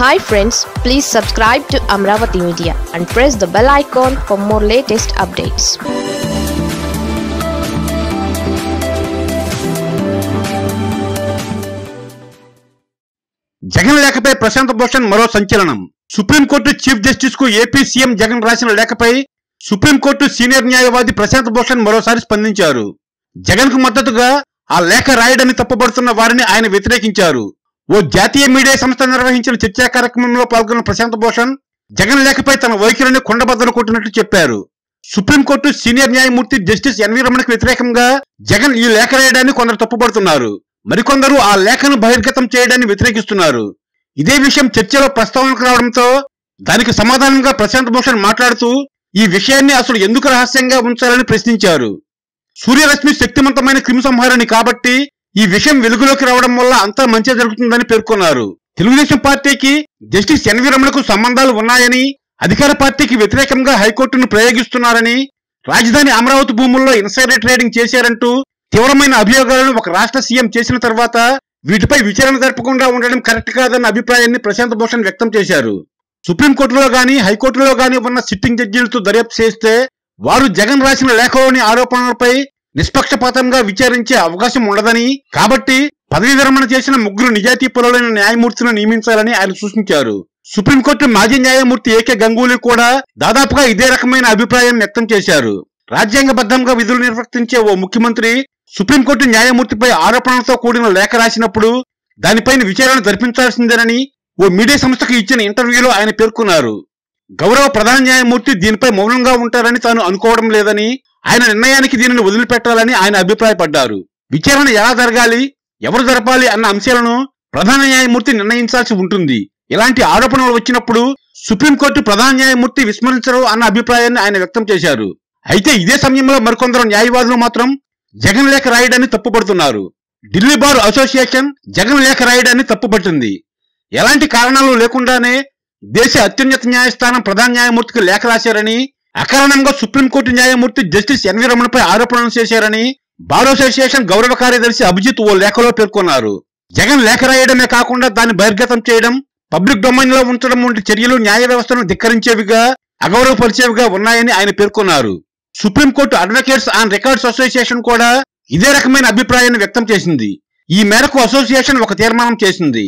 Hi friends please subscribe to Amaravati media and press the bell icon for more latest updates Jagan లేఖపై Prashant Bhushan మరో సంచలనం. Supreme court chief జస్టిస్కు AP CM Jagan రాసిన లేఖపై supreme court senior న్యాయవాది ప్రశాంత్ భూషణ్ మరోసారి స్పందించారు. జగన్కు మద్దతుగా ఆ లేఖ రాయడని తప్పుపడుతున్న వారిని ఆయన వ్యతిరేకించారు. ఓ జాతీయ మీడియా సంస్థ నిర్వహించిన చర్చా కార్యక్రమంలో పాల్గొన్న ప్రశాంత్ భూషణ్ జగన్ లేఖపై తన వైఖరిని కొండబద్దలు కొట్టినట్టు చెప్పారు. సుప్రీంకోర్టు సీనియర్ న్యాయమూర్తి జస్టిస్ ఎన్వి రమణకు వ్యతిరేకంగా జగన్ ఈ లేఖ రాయడాన్ని కొందరు తప్పుపడుతున్నారు. మరికొందరు ఆ లేఖను బహిర్గతం చేయడాన్ని వ్యతిరేకిస్తున్నారు. ఇదే విషయం చర్చలో ప్రస్తావనకు రావడంతో దానికి సమాధానంగా ప్రశాంత్ భూషణ్ మాట్లాడుతూ ఈ విషయాన్ని అసలు ఎందుకు రహస్యంగా ఉంచాలని ప్రశ్నించారు. సూర్యరశ్మి శక్తివంతమైన క్రిమిసంహారాన్ని కాబట్టి ఈ విషయం వెలుగులోకి రావడం వల్ల అంతా మంచి జరుగుతుందని పేర్కొన్నారు. తెలుగుదేశం పార్టీకి జస్టిస్ ఎన్వి రమణకు సంబంధాలు ఉన్నాయని అధికార పార్టీకి వ్యతిరేకంగా హైకోర్టును ప్రయోగిస్తున్నారని రాజధాని అమరావతి భూముల్లో ఇన్సైడర్ ట్రేడింగ్ చేశారంటూ తీవ్రమైన అభియోగాలను ఒక రాష్ట్ర సీఎం చేసిన తర్వాత వీటిపై విచారణ జరపకుండా ఉండడం కరెక్ట్ కాదన్న అభిప్రాయాన్ని ప్రశాంత్ భూషణ్ వ్యక్తం చేశారు. సుప్రీంకోర్టులో గాని హైకోర్టులో గాని ఉన్న సిట్టింగ్ జడ్జీలతో దర్యాప్తు చేస్తే వారు జగన్ రాసిన లేఖలోని ఆరోపణలపై నిష్పక్షపాతంగా విచారించే అవకాశం ఉండదని కాబట్టి పదవీ విరమణ చేసిన ముగ్గురు నిజాయితీ పరులైన న్యాయమూర్తులను నియమించాలని ఆయన సూచించారు. సుప్రీంకోర్టు మాజీ న్యాయమూర్తి ఏకే గంగూలీ కూడా దాదాపుగా ఇదే రకమైన అభిప్రాయం వ్యక్తం చేశారు. రాజ్యాంగబద్ధంగా విధులు నిర్వర్తించే ఓ ముఖ్యమంత్రి సుప్రీంకోర్టు న్యాయమూర్తిపై ఆరోపణలతో కూడిన లేఖ రాసినప్పుడు దానిపైన విచారణ జరిపించాల్సిందేనని ఓ మీడియా సంస్థకు ఇచ్చిన ఇంటర్వ్యూలో ఆయన పేర్కొన్నారు. గౌరవ ప్రధాన న్యాయమూర్తి దీనిపై మౌనంగా ఉంటారని తాను అనుకోవడం లేదని ఆయన నిర్ణయానికి దీనిని వదిలిపెట్టాలని ఆయన అభిప్రాయపడ్డారు. విచారణ ఎలా జరగాలి ఎవరు జరపాలి అన్న అంశాలను ప్రధాన న్యాయమూర్తి నిర్ణయించాల్సి ఉంటుంది. ఇలాంటి ఆరోపణలు వచ్చినప్పుడు సుప్రీంకోర్టు ప్రధాన న్యాయమూర్తి విస్మరించరు అన్న అభిప్రాయాన్ని ఆయన వ్యక్తం చేశారు. అయితే ఇదే సమయంలో మరికొందరు న్యాయవాదులు మాత్రం జగన్ లేఖ రాయడాన్ని తప్పుపడుతున్నారు. ఢిల్లీ బార్ అసోసియేషన్ జగన్ లేఖ రాయడాన్ని తప్పుపట్టింది. ఎలాంటి కారణాలు లేకుండానే దేశ అత్యున్నత న్యాయస్థానం ప్రధాన న్యాయమూర్తికి లేఖ రాశారని అకారణంగా సుప్రీంకోర్టు న్యాయమూర్తి జస్టిస్ ఎన్వి రమణపై ఆరోపణలు చేశారని బార్ అసోసియేషన్ గౌరవ కార్యదర్శి అభిజిత్ ఓ లేఖలో పేర్కొన్నారు. జగన్ లేఖ రాయడమే కాకుండా దాన్ని బహిర్గతం చేయడం పబ్లిక్ డొమైన్లో ఉంచడం వంటి చర్యలు న్యాయ వ్యవస్థను ధిక్కరించేవిగా అగౌరవపరిచేవిగా ఉన్నాయని ఆయన పేర్కొన్నారు. Supreme court advocates on records association కూడా ఇదే రకమైన అభిప్రాయాన్ని వ్యక్తం చేసింది. ఈ మేరకు అసోసియేషన్ ఒక తీర్మానం చేసింది.